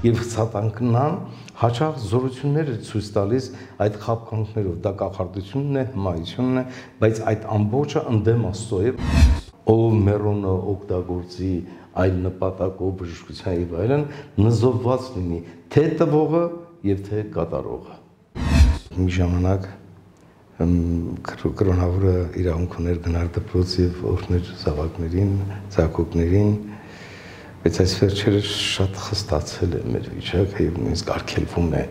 եւ ցատանքնան հաճախ զորություններ է ցույց տալիս այդ խափկանքներով դա կախարդությունն է, հմայությունն է, բայց այդ ամբողջը ընդդեմ Աստծո է ով մերոնը օգտագործի այլ նպատակով բժշկության եւ այլն նզովված լինի թե տվողը եւ թե կատարողը մի ժամանակ կրոնավորը իրավունք ուներ գնալ դպրոց եւ օրհներ զավակներին, ցակոկներին, բայց այս վերջերս շատ խստացել է մեր վիճակը եւ նույնիսկ արգելվում է։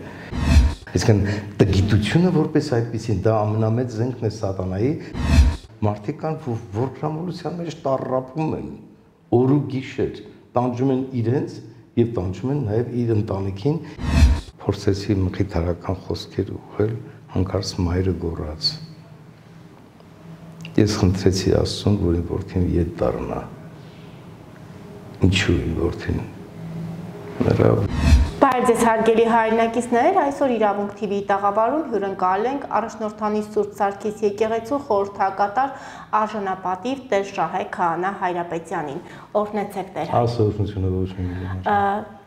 Այսինքն տգիտությունը որպես այդպեսին դա ամենամեծ զենքն է սատանայի։ Մարդիկ կան, որ գրամոլության մեջ տարապում են օր ու գիշեր, տանջում են իրենց եւ տանջում են նաեւ իր ընտանիքին։ Փորձեցի մխիթարական խոսքեր ուղղել հանկարծ մայրը գոռաց։ Ես խնդրեցի Աստծուն, որ իմ որդին ետ դառնա։ Ինչու իմ որդին։ Նրա Բայց ես հարգելի հայրենակիցներ, այսօր իրավունք TV-ի տաղավարում հյուրընկալ ենք առաջնորդանի Սուրբ Սարգիս եկեղեցու խորհրդակատար արժանապատիվ Տեր Շահե Քահանա Հայրապետյանին։ Օրհնեցեք Տեր։ Ասորությունները ոչ մի։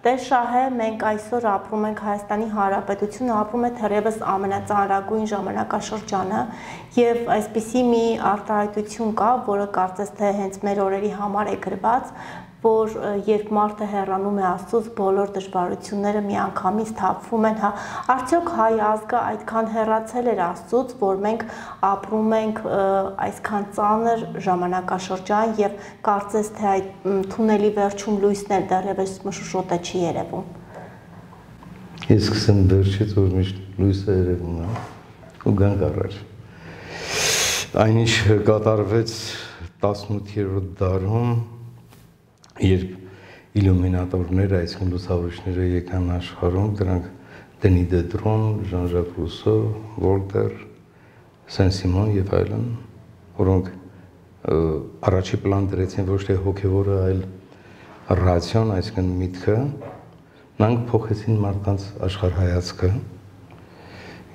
Տեր Շահե, մենք այսօր ապրում ենք Հայաստանի Հանրապետությունը, ապրում է թերևս ամենածանրագույն ժամանակաշրջանը եւ այսպիսի մի արտահայտություն կա, որը կարծես թե հենց մեր օրերի համար է գրված, որ երբ մարդը հեռանում է Աստծուց, բոլոր դժվարությունները միանգամից թափվում են, հա, արդյոք հայ ազգը այդքան հեռացել էր Աստծուց, որ մենք ապրում ենք այսքան ծանր ժամանակաշրջան եւ կարծես թե այդ թունելի վերջում լույսն էլ դեռևս մշուշոտը չի երևում։ Ես սկսեմ վերջից, որ միշտ լույսը երևում է, ու գանք առաջ։ Այնինչ կատարվեց 18-րդ դարում երբ իլյումինատորները, այսինքն լուսավորիչները եկան աշխարհում, դրանք Դենի Դեդրոն, Ժան-Ժակ Ռուսո, Վոլտեր, Սեն-Սիմոն եւ այլն, որոնք առաջի պլան դրեցին ոչ թե հոգեվորը, այլ ռացիոն, այսինքն միտքը, նրանք փոխեցին մարդկանց աշխարհայացքը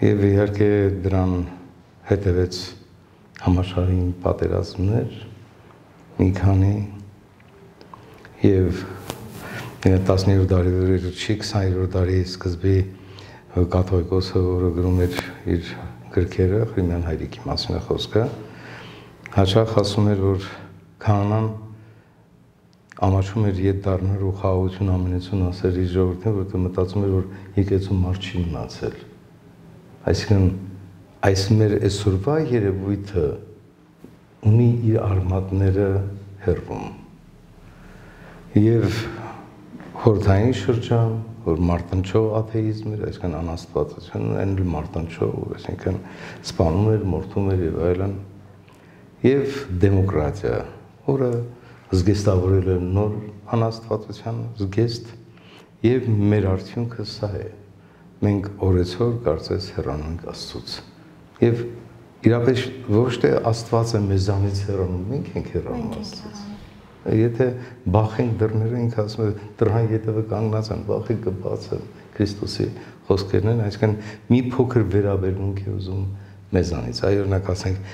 եւ իհարկե դրան հետևեց համաշխարհային պատերազմներ, մի քանի եւ 19-րդ դարի վերջի 20-րդ դարի սկզբի կաթողիկոսը, որը գրում էր իր գրքերը, Խրիմյան հայրիկի մասին է խոսքը, հաճախ ասում էր, որ քանան ամաչում էր ետ դառնալ ու խաղաղություն ամենեցուն ասել իր ժողովրդին, որովհետեւ մտածում էր, որ եկեցու մարդ չի մնացել։ Այսինքն այս մեր այսօրվա երևույթը ունի իր արմատները հերվում եւ խորթային շրջան, որ մարտնչող աթեիզմ էր, այսինքն անաստվածություն, այն էլ մարտնչող, այսինքն սպանում էր, մորթում էր եւ այլն։ Եվ դեմոկրատիա, որը զգեստավորել է նոր անաստվածության զգեստ եւ մեր արդյունքը սա է։ Մենք օրեցօր կարծես հեռանում Աստծուց։ Եվ իրապես ոչ թե Աստված է մեզանից հեռանում, մենք ենք հեռանում Աստծուց։ Եթե բախենք դռները, ինքը ասում է դրան ետևը կանգնած են, բախի կբացը Քրիստոսի խոսքերն են, այսինքն մի փոքր վերաբերմունք է ուզում մեզանից։ Այ օրինակ ասենք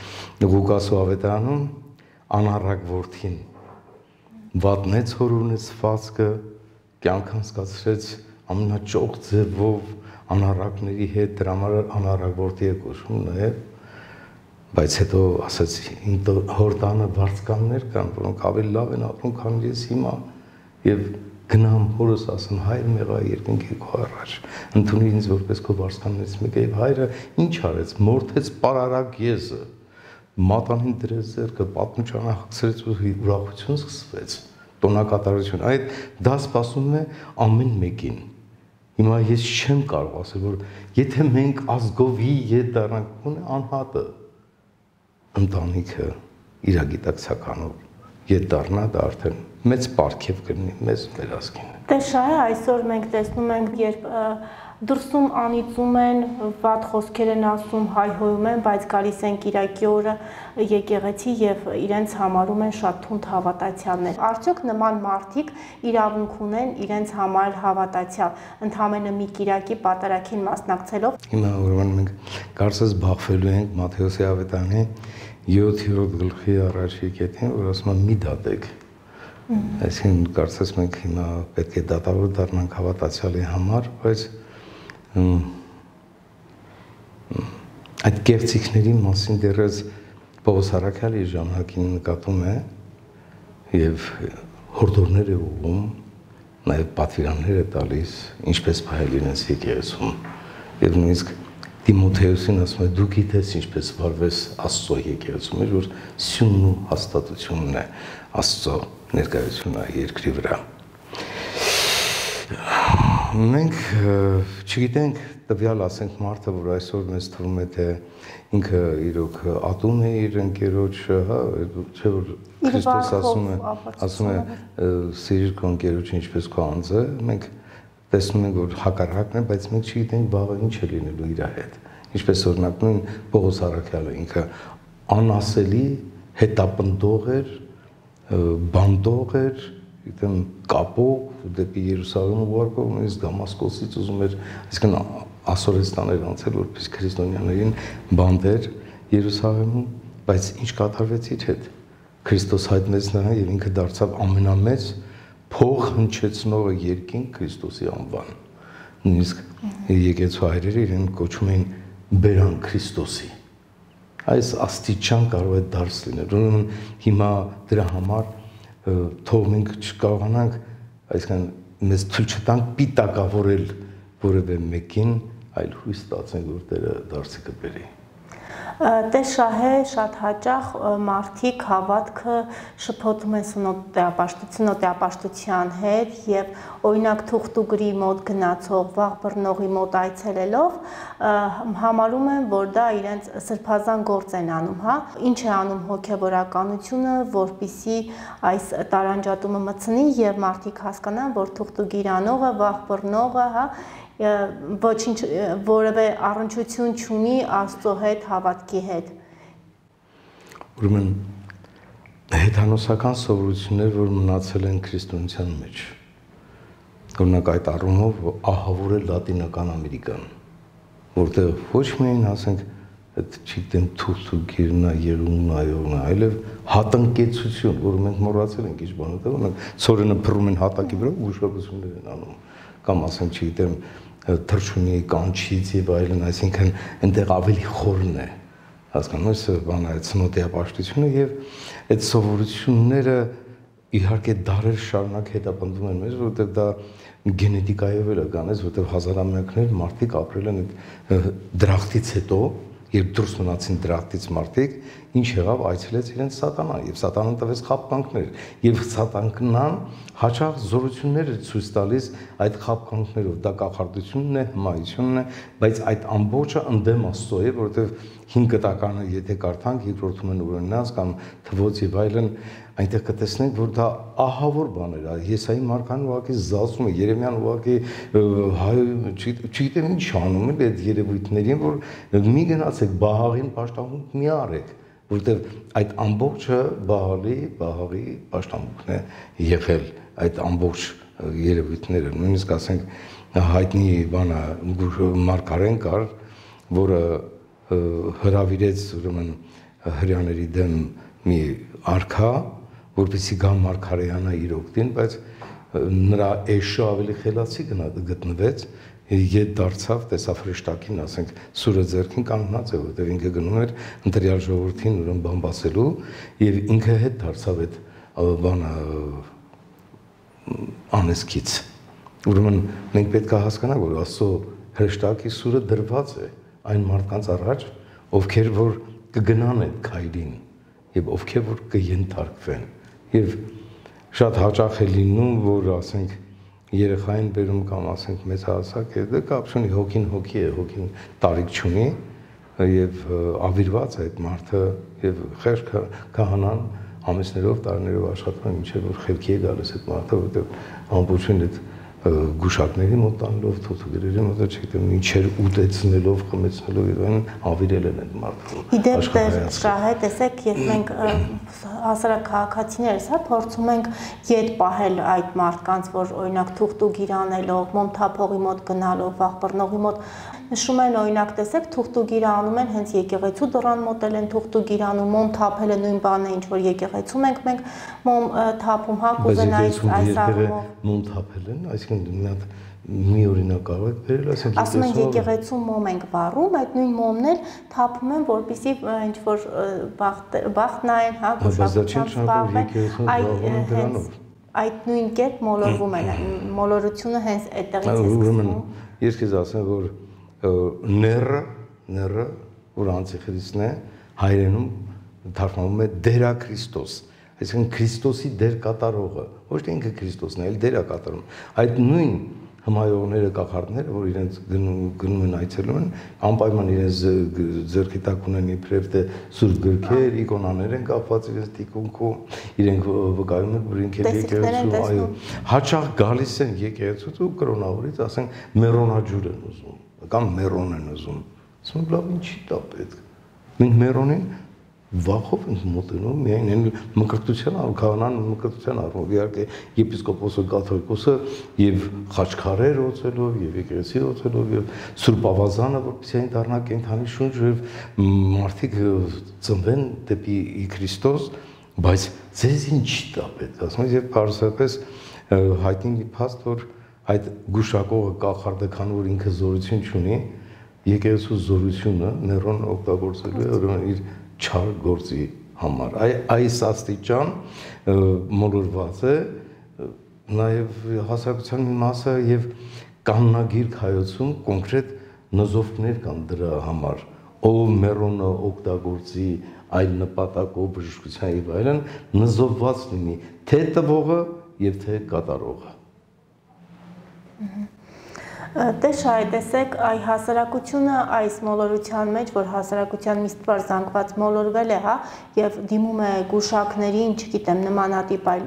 Ղուկասու ավետարանում անառակ որդին վատնեց հորունից ֆասկը կյանք անցկացրեց ամենաճոխ ձևով անառակների հետ դրա համար անառակ որդի է կոչվում նաև բայց հետո ասաց հոր տանը վարձկաններ կան, որոնք ավելի լավ են ապրում, քան ես հիմա եւ գնամ հորս ասեմ հայր մեղա երկնք եկու առաջ ընդունի ինձ որպես քո վարձկաններից մեկը եւ հայրը ինչ արեց մորթեց պարարակ եզը մատանին դրեց ձեռքը պատմուճանը հացրեց ու ուրախություն սկսվեց տոնակատարություն այդ դա սпасում է ամեն մեկին հիմա ես չեմ կարող ասել որ եթե մենք ազգովի ետ դառնանք ունի անհատը ընտանիքը իր գիտակցականով ետ դառնա դա արդեն մեծ պարգև կլինի մեզ վերահսկին։ Դե շահը այսօր մենք տեսնում ենք, երբ դրսում անիծում են, վատ խոսքեր են ասում, հայհոյում են, բայց գալիս են Կիրակի օրը եկեղեցի եւ իրենց համարում են շատ թունդ հավատացյալներ։ Արդյոք նման մարդիկ իրավունք ունեն իրենց համար հավատացյալ, ընդհանրապես մի Կիրակի պատարակին մասնակցելով։ Հիմա ուրեմն մենք կարծես բախվելու ենք Մատթեոսի ավետարանի 7-րդ գլխի առաջի կետին, որ ասում է մի դատեք, Այսինքն կարծես մենք հիմա պետք է դատավոր դառնանք հավատացյալի համար, բայց այդ կեղծիքների մասին դեռս Պողոս Արաքյալի ժամանակին նկատում է եւ հորդորներ է ուղում, նաեւ պատվիրաններ է տալիս, ինչպես փայլ իրենց եկեղեցում։ Եվ նույնիսկ Տիմոթեոսին ասում է դու գիտես ինչպես վարվես Աստծո եկեղեցում, որ սյունն ու հաստատությունն է Աստծո ներկայությունը երկրի վրա։ Մենք չգիտենք տվյալ ասենք մարդը, որ այսօր մեզ թվում է թե ինքը իրոք ատում է իր ընկերոջը, հա, չէ որ Քրիստոս ասում է, ասում է սիրիր քո ընկերոջը ինչպես քո անձը, մենք տեսնում ենք որ հակառակն է, բայց մենք չգիտենք վաղը ինչ է լինելու իր հետ։ Ինչպես օրինակ նույն Պողոս Արաքյալը ինքը անասելի հետապնդող էր, բանդող էր, գիտեմ կապող դեպի Երուսաղեմ ուղարկող նույնիսկ Դամասկոսից ուզում էր այսինքն ասորեստաներ անցել որպես քրիստոնյաներին բանդեր Երուսաղեմում բայց ինչ կատարվեց իր հետ Քրիստոս հայտնեց նրան եւ ինքը դարձավ ամենամեծ փող հնչեցնողը երկին Քրիստոսի անվան նույնիսկ եկեցու հայրերը իրեն կոչում էին Բերան Քրիստոսի այս աստիճան կարող է դարձ լինել ուրեմն հիմա դրա համար թող մենք չկարողանանք այսինքն մեզ ցույց չտանք պիտակավորել որևէ մեկին, այլ հույս տածենք որ Տերը դարձի կբերի։ Դե շահե շատ հաճախ մարդիկ հավատքը շփոթում են սնոտեապաշտություն, նոտեապաշտության հետ եւ օրինակ թուղթուգրի մոտ գնացող վաղ բռնողի մոտ այցելելով համարում են, որ դա իրենց սրբազան գործ են անում, հա։ Ինչ է անում հոգեվորականությունը, որpիսի այս տարանջատումը մցնի եւ մարդիկ հասկանան, որ թուղթուգիրանողը, վաղ բռնողը, հա, ոչինչ որևէ առնչություն չունի Աստծո հետ հավատքի հետ։ Ուրեմն հեթանոսական սովորություններ, որ մնացել են քրիստոնեության մեջ։ Օրինակ այդ առումով ահավոր է լատինական Ամերիկան, որտեղ ոչ միայն ասենք այդ չգիտեմ թուղթու գիրնա եղունա այողնա, այլև հատնկեցություն, որը մենք մոռացել ենք ինչ բանը, օրինակ ծորենը փռում են հատակի վրա ու ուշադրություններ են անում կամ ասենք չգիտեմ թրջունի կանչից եւ այլն, այսինքն այնտեղ ավելի խորն է հասկանում ես բանը այդ սնոտիապաշտությունը եւ այդ սովորությունները իհարկե դարեր շարունակ հետապնդում են մեզ, որովհետեւ դա գենետիկայով էլ է կանես, որովհետեւ հազարամյակներ մարդիկ ապրել են դրախտից հետո երբ դուրս մնացին դրախտից մարդիկ, ինչ եղավ, այցելեց իրենց սատանան եւ սատանան տվեց խապկանքներ եւ սատանքնան հաճախ զորություններ է ցույց տալիս այդ խապկանքներով դա կախարդությունն է, հմայությունն է, բայց այդ ամբողջը ընդդեմ Աստծո է, որովհետեւ 5 կտականը եթե կարդանք երկրորդում են օրինաց կամ թվոց եւ այլն այնտեղ կտեսնենք, որ դա ահավոր բաներ է։ Եսայի Մարկան ուղակի զազում է, Երեմյան ուղակի հայ չգիտեմ ինչ անում է այդ երևույթներին, որ մի գնացեք Բահաղին պաշտամունք մի արեք, որտեվ այդ ամբողջը բահալի, բահաղի աշտամբուկն է եղել այդ ամբողջ երևույթները։ Նույնիսկ ասենք հայտնի բանը Մարգարեն կար, որը հրավիրեց ուրեմն հрьяաների դեմ մի արքա, որպեսի գա Մարգարեանը իր օգտին, բայց նրա էշը ավելի խելացի գտնվեց, ետ դարձավ տեսավ հրեշտակին, ասենք, սուրը ձերքին կանգնած է, որտեղ ինքը գնում էր ընտրյալ ժողովրդին ուրեմն բամբասելու եւ ինքը հետ դարձավ այդ բանը անեսքից։ Ուրեմն մենք պետք է հասկանանք, որ Աստծո հրեշտակի սուրը դրված է այն մարդկանց առաջ, ովքեր որ կգնան այդ քայլին եւ ովքեր որ կյենթարկվեն եւ շատ հաճախ է լինում, որ ասենք երեխային բերում կամ ասենք մեծ հասակ է, դա կապ չունի, հոգին հոգի է, հոգին տարիք չունի եւ ավիրված է այդ մարդը եւ խեղճ քահանան ամիսներով, տարիներով աշխատում է, մինչեւ որ խելքի է գալիս այդ մարդը, որտեղ ամբողջին այդ գուշակների մոտ տանելով, թոթուգրերի մոտ չգիտեմ ինչեր ուտեցնելով, խմեցնելով եւ այն ավիրել են այդ մարդուն։ Իդեպ շահե, տեսեք, երբ մենք հասարակ քաղաքացիներս, հա, փորձում ենք յետ պահել այդ մարդկանց, որ օրինակ թուղթու գիրանելով, մոմթափողի մոտ գնալով, վախբռնողի մոտ նշում են օրինակ տեսեք թուղթու գիրը անում են հենց եկեղեցու դռան մոտել են թուղթու գիրանում մոմ թափելը նույն բանն է ինչ որ եկեղեցում ենք մենք մոմ թափում հա կուզենայից այս առումով մոմ թափել են այսինքն հատ մի օրինակ կարող եք բերել, ասենք ասում են եկեղեցու մոմ ենք վառում, այդ նույն մոմն էլ թափում են, որպեսզի ինչ որ բախտ բախտ նայեն, հա, գուշակությամբ զբաղվեն։ Այդ նույն կերպ մոլորվում են, մոլորությունը հենց այդտեղից է սկսվում։ Ես քեզ ասեմ, որ ները, ները, որ անցիխրիստն է, հայրենում թարգմանվում է դերա Քրիստոս այսինքն Քրիստոսի դեր կատարողը ոչ թե ինքը Քրիստոսն է, այլ դերա կատարում այդ նույն հմայողները, կախարդները, որ իրենց գնում են այցելում են, անպայման իրենց ձեռքի տակ ունեն իբրև թե սուրբ գրքեր, իկոնաներ են կապված իրենց տիկունքում, իրենք վկայում են, որ ինքեր եկեղեցու, այո, հաճախ գալիս են եկեղեցուց ու կրոնավորից, ասենք, մերոնաջուր են ուզում, կամ մերոն են ուզում։ Ասում լավ, ինչի՞ դա պետք։ Մենք մերոնին վախով ենք մոտենում միայն այն մկրտության կանան մկրտության առումով իհարկե եպիսկոպոսը կաթոլիկոսը եւ խաչքարեր ոցելով եւ եկեղեցի ոցելով եւ սուրբ ավազանը որպեսզի այն դառնա կենթանի շունչ եւ մարդիկ ծնվեն դեպի Քրիստոս բայց ձեզ ինչ դա պետք ասում ես եւ բարձրապես հայտնի մի փաստ որ այդ գուշակողը կախարդը քան որ ինքը զորություն չունի եկեղեցու զորությունը ներոն օգտագործելու է ուրեմն իր չար գործի համար։ Այ այս աստիճան մոլորված է նաև հասարակության մի մասը եւ կանոնագիր հայոցում կոնկրետ նզովքներ կան դրա համար ով մերոնը օգտագործի այլ նպատակով բժշկության եւ այլն նզովված լինի թե տվողը եւ թե կատարողը Ահա Դե տեսեք, այ հասարակությունը այս մոլորության մեջ, որ հասարակության միստվար զանգված մոլորվել է, հա, եւ դիմում է գուշակներին, չգիտեմ, նմանատիպ այլ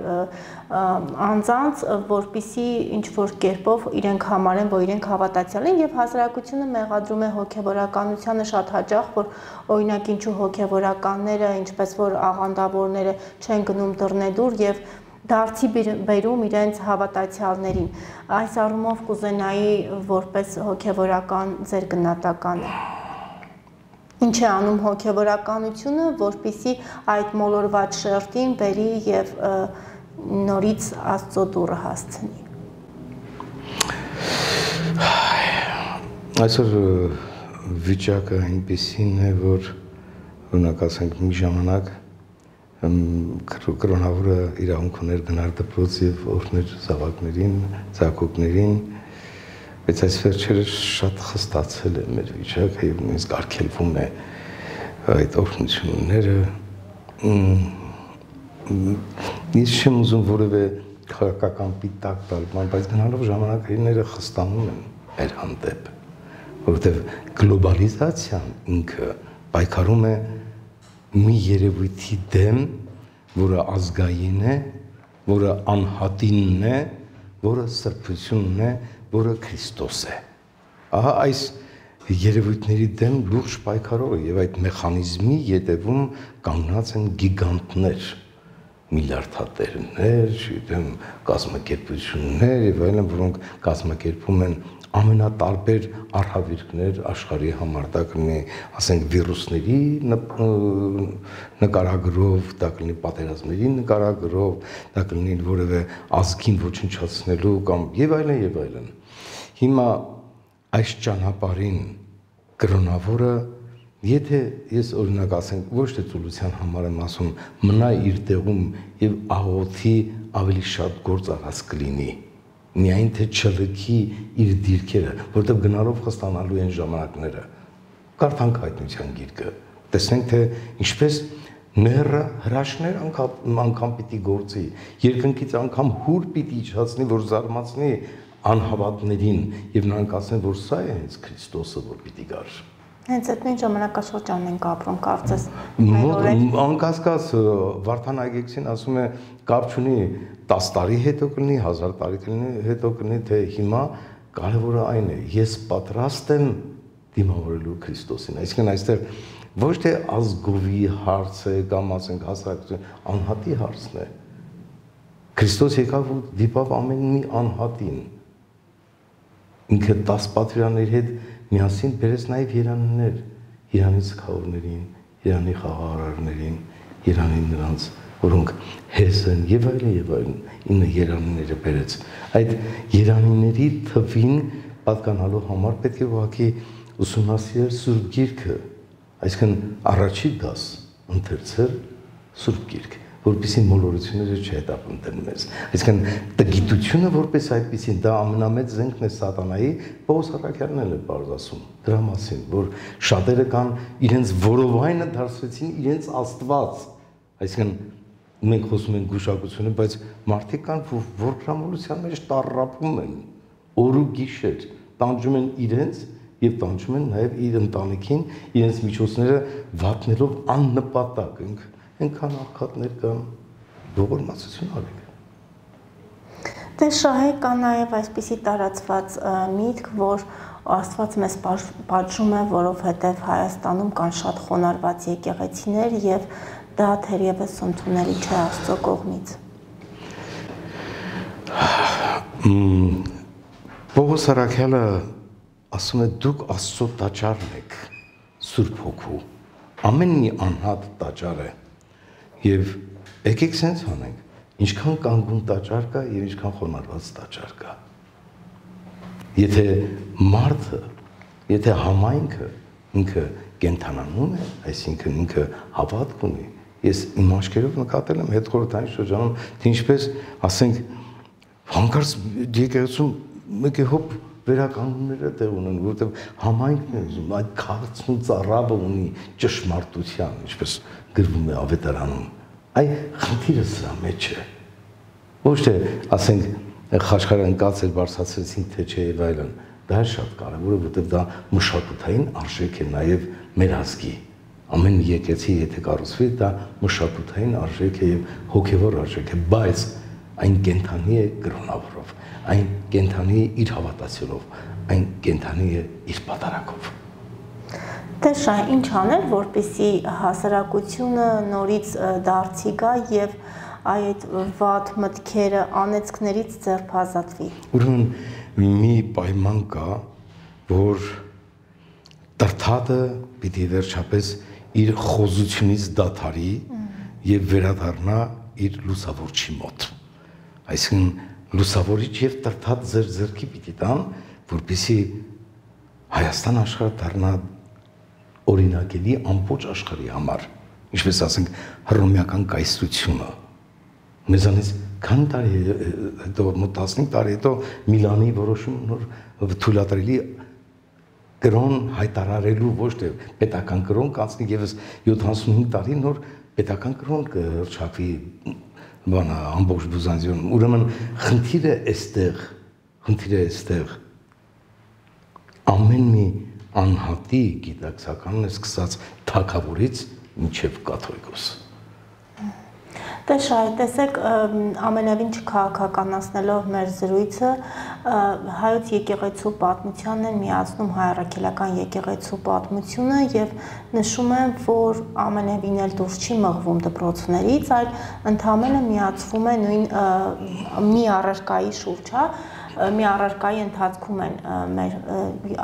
անձանց, որpիսի ինչ որ կերպով իրենք համարեն, որ իրենք հավատացյալ են եւ հասարակությունը մեղադրում է հոգեվորականությանը շատ հաճախ, որ օրինակ ինչու հոգեվորականները, ինչպես որ աղանդավորները չեն գնում դռնեդուր եւ դարձի բերում իրենց հավատացյալներին։ Այս առումով կուզենայի որպես հոգևորական ձեր գնահատականը։ Ինչ է անում հոգևորականությունը, որpիսի այդ մոլորված շերտին բերի եւ նորից Աստծո դուռը հասցնի։ Այսօր վիճակը այնպեսին է, որ օրինակ ասենք մի ժամանակ կրոնավորը իրավունք ուներ գնալ դպրոց եւ օրհներ զավակներին, ցակոկներին, բայց այս վերջերս շատ խստացել է մեր վիճակը եւ նույնիսկ արգելվում է այդ օրհնությունները ես չեմ ուզում որևէ քաղաքական պիտակ տալ, բայց գնալով ժամանակները խստանում են մեր հանդեպ, որովհետեւ գլոբալիզացիան ինքը պայքարում է մի երևույթի դեմ, որը ազգային է, որը անհատինն է, որը սրբությունն է, որը Քրիստոս է։ Ահա այս երևույթների դեմ լուրջ պայքարող է եւ այդ մեխանիզմի յետևում կանգնած են գիգանտներ միլիարդատերներ, չգիտեմ, կազմակերպություններ եւ այլն, որոնք կազմակերպում են ամենատարբեր արհավիրքներ աշխարհի համար դա կլինի, ասենք վիրուսների նկարագրով, դա կլինի պատերազմների նկարագրով, դա կլինի որևէ ազգին ոչնչացնելու կամ եւ այլն եւ այլն։ Հիմա այս ճանապարհին կրոնավորը Եթե ես օրինակ ասենք ոչ թե ծուլության համար եմ ասում, մնա իր տեղում եւ աղոթի ավելի շատ գործ առած կլինի միայն թե չլքի իր դիրքերը, որտեղ գնալով խստանալու են ժամանակները։ Կարդանք հայտնության գիրկը, տեսնենք թե ինչպես ները հրաշներ անգամ անգամ պիտի գործի, երկնքից անգամ հուր պիտի իջացնի, որ զարմացնի անհավատներին եւ նրանք ասեն, որ սա է հենց Քրիստոսը, որ պիտի գար։ Հենց այդ նույն ժամանակաշրջանն ենք ապրում, կարծես։ Անկասկած Վարդան Այգեքսին ասում է կապ չունի 10 տարի հետո կլինի, 1000 տարի կլինի, հետո կլինի, թե հիմա կարևորը այն է, ես պատրաստ եմ դիմավորելու Քրիստոսին։ Այսինքն այստեղ ոչ թե ազգովի հարց է կամ ասենք հասարակություն, անհատի հարցն է։ Քրիստոս եկավ ու դիպավ ամեն մի անհատին։ Ինքը 10 պատվիրանների հետ միասին բերեց նաև երաններ, Իրանի սքավորներին, Իրանի խաղաղարարներին, Իրանի նրանց, որոնք հես են եւ այլն եւ այլն, ինը երանները բերեց։ Այդ երանիների թվին պատկանալու համար պետք է ուղղակի ուսումնասիրել Սուրբ Գիրքը, այսինքն առաջի դաս ընթերցել Սուրբ Գիրքը որպեսի մոլորությունները չհետապնդեն մեզ։ Այսինքն տգիտությունը որպես այդպեսին դա ամենամեծ զենքն է սատանայի, Պողոս Արաքյանն էլ է բարձ ասում դրա մասին, որ շատերը կան իրենց որովայնը դարձրեցին իրենց աստված։ Այսինքն մենք խոսում ենք գուշակությունը, բայց մարդիկ կան, որ գրամոլության մեջ տարապում են օր ու գիշեր, տանջում են իրենց եւ տանջում են նաեւ իր ընտանիքին, իրենց միջոցները վատնելով աննպատակ, այնքան աղքատներ կան, ողորմածություն արեք։ Դե շահե կա նաև այսպիսի տարածված միտք, որ Աստված մեզ պատժում է, որովհետև Հայաստանում կան շատ խոնարհված եկեղեցիներ եւ դա թերևս ընդունելի չէ Աստծո կողմից։ Պողոս Արաքյալը ասում է դուք Աստծո տաճարն եք, Սուրբ Հոգու։ Ամեն մի անհատ տաճար է։ Եվ եկեք sense անենք ինչքան կանգուն տաճար կա եւ ինչքան խոնարհված տաճար կա։ Եթե մարդը, եթե համայնքը ինքը կենթանանում է, այսինքն ինքը հավատք ունի, ես իմ աչքերով նկատել եմ հետ խորհրդային շրջանում, թե ինչպես ասենք հանկարծ եկեղեցում մեկ է հոբ վերականգնումները տեղ ունեն, որովհետև համայնքն է ուզում այդ քաղցն ու ծառաբը ունի ճշմարտության, ինչպես գրվում է ավետարանում Այ խնդիրը սրա մեջ է։ Ոչ թե ասենք խաչքարը ընկածել բարձրացրեցին թե չէ եւ այլն։ Դա է շատ կարևոր, որովհետեւ դա մշակութային արժեք է նաեւ մեր ազգի։ Ամեն եկեցի եթե կառուցվի, դա մշակութային արժեք է եւ հոգեվոր արժեք է, բայց այն կենթանի է գրոնավորով, այն կենթանի է իր հավատացյալով, այն կենթանի է իր պատարակով։ Դե շա ինչ անել, որպիսի հասարակությունը նորից դարձի գա եւ այդ վատ մտքերը անեծքներից ձերբազատվի։ Ուրեմն մի պայման կա, որ տրթատը պիտի վերջապես իր խոզությունից դաթարի եւ վերադառնա իր լուսավորչի մոտ։ Այսինքն լուսավորիչ եւ տրթատ ձեր ձեռքի պիտի տան, որպեսի Հայաստան աշխարհը դառնա օրինակելի ամբողջ աշխարհի համար, ինչպես ասենք հռոմեական կայսրությունը։ Մեզանից քան տարի հետո մոտ 15 տարի հետո Միլանի որոշում նոր թույլատրելի կրոն հայտարարելու ոչ թե պետական կրոն կանցնի եւս 75 տարի նոր պետական կրոն կհրճակվի բանա ամբողջ Բյուզանդիոնում։ Ուրեմն խնդիրը այստեղ, խնդիրը այստեղ ամեն մի անհատի գիտակցականն է սկսած թակավորից ինչև կաթողիկոս։ շայ, տեսեք, ամենևին չքաղաքականացնելով մեր զրույցը, հայոց եկեղեցու պատմությանն են միացնում հայ առաքելական եկեղեցու պատմությունը եւ նշում են, որ ամենևին էլ դուրս չի մղվում դպրոցներից, այլ ընդհանրապես միացվում է նույն մի առարկայի շուրջ, հա, մի առարկայի ընթացքում են մեր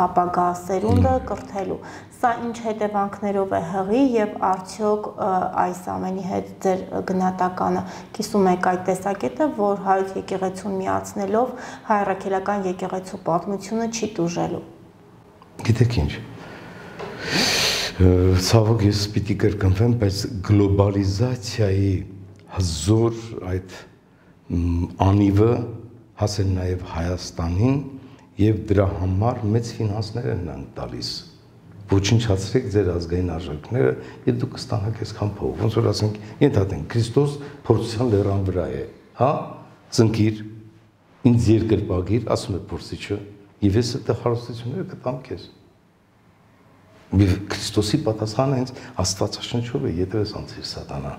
ապագա սերունդը կրթելու։ Սա ինչ հետևանքներով է հղի եւ արդյոք այս ամենի հետ ձեր գնահատականը կիսում եք այդ տեսակետը, որ հայոց եկեղեցուն միացնելով հայրաքելական եկեղեցու պատմությունը չի դուժելու։ Գիտեք ինչ ցավոք ես պիտի կրկնվեմ, բայց գլոբալիզացիայի հզոր այդ անիվը հասել նաև Հայաստանին եւ դրա համար մեծ ֆինանսներ են նրանք տալիս ոչնչացրեք ձեր ազգային արժեքները եւ դուք կստանաք այսքան փող ոնց որ ասենք ենթադրենք Քրիստոս փորձության լեռան վրա է հա ծնկիր ինձ երկրպագիր ասում է փորձիչը եւ ես այդ հարստությունները կտամ քեզ Եվ Քրիստոսի պատասխանը հենց Աստվածաշնչով է, եթե ես անցիր սատանա,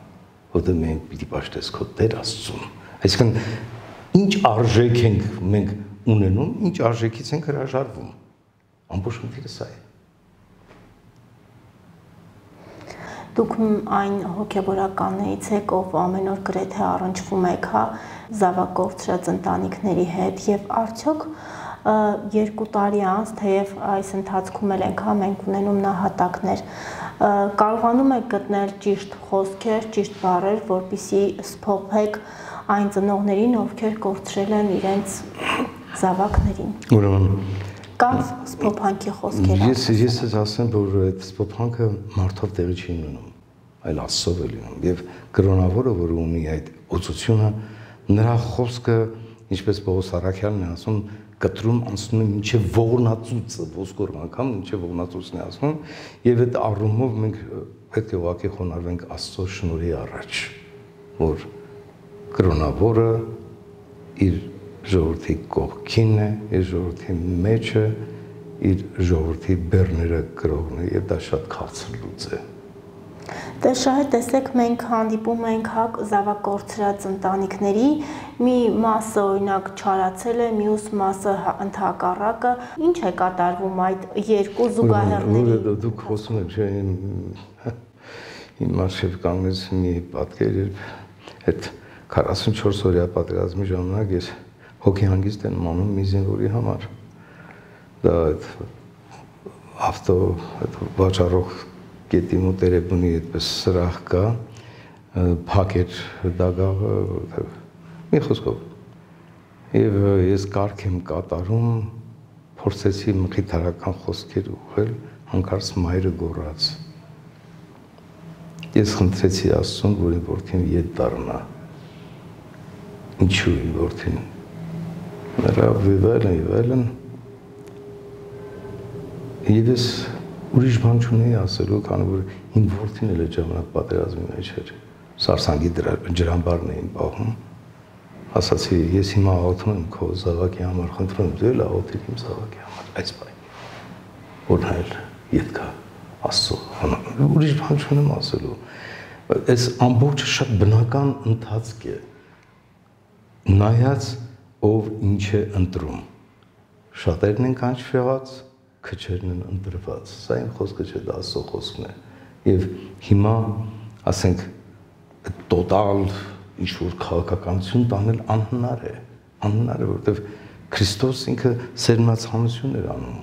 որտեղ մենք պիտի պաշտես քո Տեր Աստծուն Այսինքն ինչ արժեք ենք մենք ունենում, ինչ արժեքից ենք հրաժարվում։ Ամբողջ խնդիրը սա է։ Դուք այն հոգեվորականներից եք, ով ամեն օր գրեթե առնչվում եք, հա, զավակորցրած ընտանիքների հետ եւ արդյոք երկու տարի անց, թեև այս ընթացքում էլ ենք հա մենք ունենում նահատակներ, կարողանում եք գտնել ճիշտ խոսքեր, ճիշտ բառեր, որpիսի սփոփեք այն ծնողներին, ովքեր կորցրել են իրենց զավակներին։ Ուրեմն կամ սփոփանքի խոսքեր։ Ես ես ես ասեմ, որ այդ սփոփանքը մարդով տեղի չի ունենում, այլ Աստծով է լինում։ Եվ կրոնավորը, որ ունի այդ օծությունը, նրա խոսքը, ինչպես Պողոս Արաքյանն է ասում, կտրում անցնում է մինչև ողնածուծը, ոսկոր անգամ մինչև ողնածուծն է ասում, եւ այդ առումով մենք պետք է ուղղակի խոնարհվենք Աստծո շնորհի առաջ, որ կրոնավորը իր ժողովրդի կողքին է, իր ժողովրդի մեջը, իր ժողովրդի բեռները գրողն է եւ դա շատ քաղցր լուծ է։ Դե շահը տեսեք մենք հանդիպում ենք հա զավակորցրած ընտանիքների մի մասը օրինակ չարացել է, մյուս մասը հա, ընդհակառակը։ Ինչ է կատարվում այդ երկու զուգահեռների։ Որը դուք խոսում եք, չէ՞ իմ արշիվ կանգնեց մի պատկեր, այդ 44 օրյա պատերազմի ժամանակ ես հոգի հանգիստ եմ անում մի զինվորի համար։ Դա այդ ավտո այդ վաճառող գետի մոտ երևունի այդպես սրահ կա, փակեր դագաղը, մի խոսքով։ Եվ ես կարգ եմ կատարում, փորձեցի մխիթարական խոսքեր ուղղել, հանկարծ մայրը գոռաց։ Ես խնդրեցի Աստծուն, որ իմ որդին ետ դառնա։ Ինչու իմ որդին նրա վիվելն իվելն եւ ես ուրիշ բան չունեի ասելու, քանի որ իմ որդին էլ է ժամանակ պատերազմի մեջ էր։ Սարսանգի ջրամբարն էին պահում։ Ասացի, ես հիմա աղոթում եմ քո զավակի համար, խնդրում եմ դու էլ աղոթիր իմ զավակի համար, այս բան։ Որ հայր յետքա Աստծո։ Ուրիշ բան չունեմ ասելու։ Այս ամբողջը շատ բնական ընթացք է։ Նայած ով ինչ է ընտրում։ Շատերն են կանչվեղած, քչերն են ընտրված։ Սա իմ խոսքը չէ, դա Աստծո խոսքն է։ Եվ հիմա, ասենք, տոտալ ինչ որ քաղաքականություն տանել անհնար է։ Անհնար է, որովհետև Քրիստոս ինքը սերմացանություն էր անում։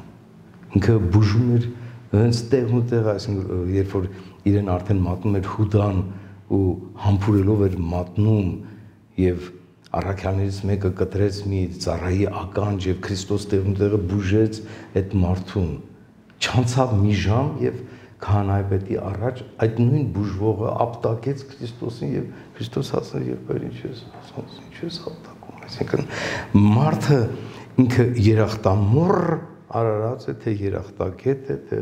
Ինքը բուժում էր հենց տեղ ու տեղ, այսինքն երբ որ իրեն արդեն մատնում էր Հուդան ու համբուրելով էր մատնում եւ առաքյալներից մեկը կտրեց մի ծառայի ականջ եւ Քրիստոս տեղը բուժեց այդ մարդուն։ Չանցավ մի ժամ եւ քահանայապետի առաջ այդ նույն բուժվողը ապտակեց Քրիստոսին եւ Քրիստոս ասաց երբեր ինչ ես ասած ինչ ես ապտակում այսինքն մարդը ինքը երախտամոռ արարած է թե երախտագետ է թե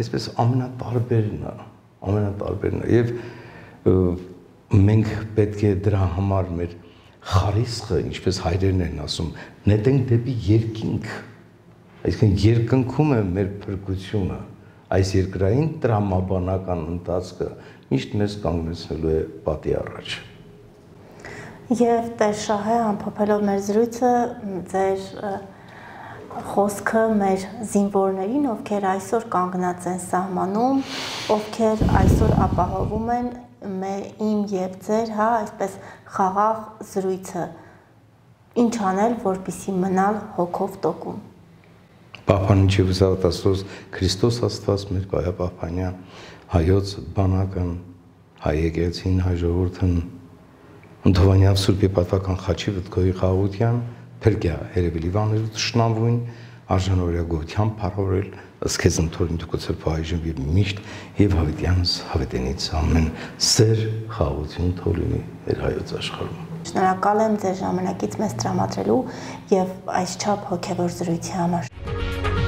այսպես ամենատարբերն է ամենատարբերն է եւ մենք պետք է դրա համար մեր խարիսխը, ինչպես հայրերն են ասում, նետենք դեպի երկինք։ Այսինքն երկնքում է մեր փրկությունը։ Այս երկրային տրամաբանական ընթացքը միշտ մեզ կանգնեցնելու է պատի առաջ։ Եվ Տեր Շահե ամփոփելով մեր զրույցը, ձեր խոսքը մեր զինվորներին, ովքեր այսօր կանգնած են սահմանում, ովքեր այսօր ապահովում են իմ եւ ձեր, հա, այսպես խաղաղ զրույցը ինչ անել, որպիսի մնալ հոգով տոկում։ Պահպանիչ Հուսավտ Աստծոս Քրիստոս Աստված մեր պահապանյա հայոց բանակն հայ եկեղեցին հայ ժողովրդն ընդհանրապես Սուրբի պատվական խաչի վտկոյի խաղության փրկյա երևի լիվաներու ճշնամվույն արժանորյա գոհությամբ փառավորել ըստ քեզ ընթորին դուքոցը փայժն եւ միշտ եւ հավիտյանս հավիտենից ամեն սեր խաղություն թողնի մեր հայոց աշխարհում Շնորհակալ եմ ձեր ժամանակից մեզ տրամադրելու եւ այս չափ հոգեվոր զրույցի համար